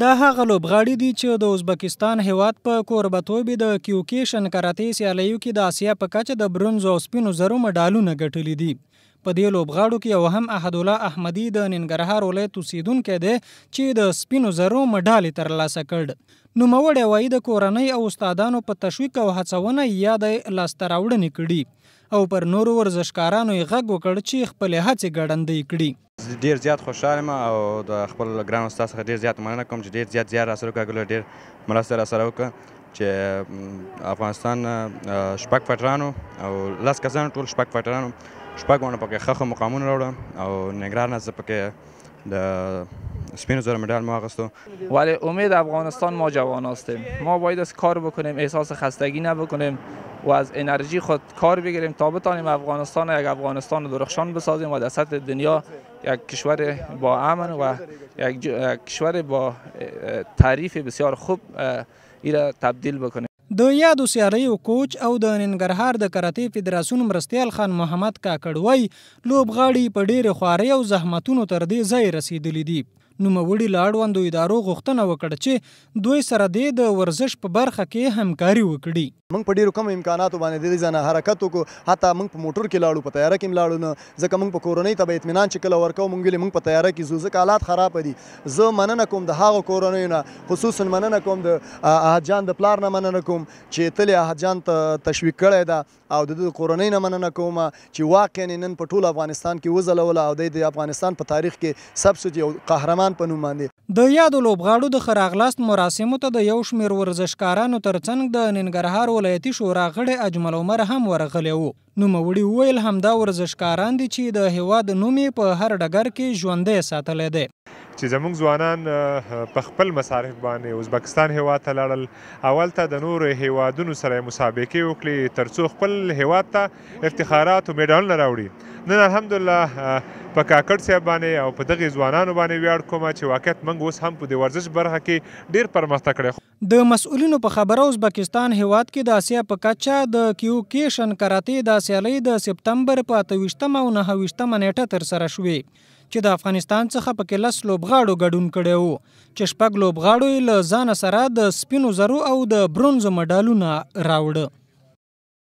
دا هغه لوبغاړي دي چې د ازبکستان هیواد په کوربه توب د کیوکیشن کراته سیالیو کې د اسیا په کچه د برونز او سپینو زرو مډالونه ګټلي دي. په دې لوبغاړو کې یو هم احدالله احمدي د ننګرهار ولایت اوسیدونکی دی چې د سپینو زرو مډال ترلاسه کړ. نوموړی وایي د کورنۍ او استادانو په تشویق او هڅونه یادې لاسته راوړنې کړي او پر نورو ورزشکارانو یې غږ وکړ چې خپلې هڅې ګړندۍ کړي. زه ډیر زیات خوشحال یم او د خپل ګران استاد څخه ډیر زیات مننه کوم چې ډیر زیات زیار راسره وکړ ګل ډیر مرسته راسره وکړه چې افغانستان شپږ فټرانو او لس کسان ټول شپږ فټرانو شپږ ونه پکې خخه مقامونه راوړه او نګران نه پکې د سپینو زرو مډال مو اغستو ولی امید افغانستان ما جوان هستیم ما باید از کار بکنیم احساس خستگی نبکنیم و از انرژی خود کار بگیریم تا بتانیم افغانستان یک افغانستان درخشان بسازیم و در سطح دنیا یک کشور با امن و یک کشور با تعریف بسیار خوب ایره تبدیل بکنیم د یادو سیالیو کوچ او د ننګرهار د کراتې فدراسیون مرستیال خان محمد کاکړ وایي، لوبغاړي په ډېرې خوارۍ او زحمتونو تر دې ځایه رسېدلي دي. نوموړي له اړوندو ادارو غوښتنه وکړه چې دوی سره دې د ورزش په برخه کې همکاري وکړي. موږ په ډېرو کمو امکاناتو باندې ددې ځای نه حرکت وکړو، حتی موږ په موټر کې لاړو، په طیاره کې هم لاړو نه، ځکه موږ په کورنۍ ته به اطمینان چې کله ورکوو، موږ ویل موږ په طیاره کې ځو، ځکه حالات خراب دي. زه مننه کوم د هغو کورنیو نه، خصوصاً مننه کوم د احد جان د پلار نه مننه کوم چې تلې احد جان ته تشویق کړی ده. او د ده د کورنۍ نه مننه کوم چې واقعاً یې نن په ټول افغانستان کې وځلوله او دی د افغانستان په تاریخ کې ثبت شو چې یو قهرمان په نوم باندې. د یادو لوبغاړو د ښه راغلاست مراسمو ته د یو شمېر ورزشکارانو ترڅنګ د ننګرهار ولایتي شورا غړی اجمل عمر هم ورغلی و. نوموړي وویل، همدا ورزشکاران دي چې د هېواد نوم یې په هر ډګر کې ژوندی ساتلی دی. چې زموږ ځوانان په خپل مصارف باندې ازبکستان هیواد ته لاړل او هلته د نورو هیوادونو سره مسابقې وکړي ترڅو خپل هیواد ته افتخارات او میډالونه راوړي نن الحمدلله په کاکړ صاحب باندې او په دغه ځوانانو باندې ویاړ کوم چې واقعیت موږ اوس هم په دې ورزش برخه کې ډیر پرمختګ کړی د مسؤلینو په خبره ازبکستان هیواد کې د اسیا په کچه د کیو کیشن کراته دا سیالۍ د سپتمبر په اته ویشتمه او نهه ویشتمه نیټه ترسره شوې چې د افغانستان څخه پکې لس لوبغاړو ګډون کړی وو چې شپږ لوبغاړو یې له ځانه سره د سپینو زرو او د برونزو مډالونه راوړه.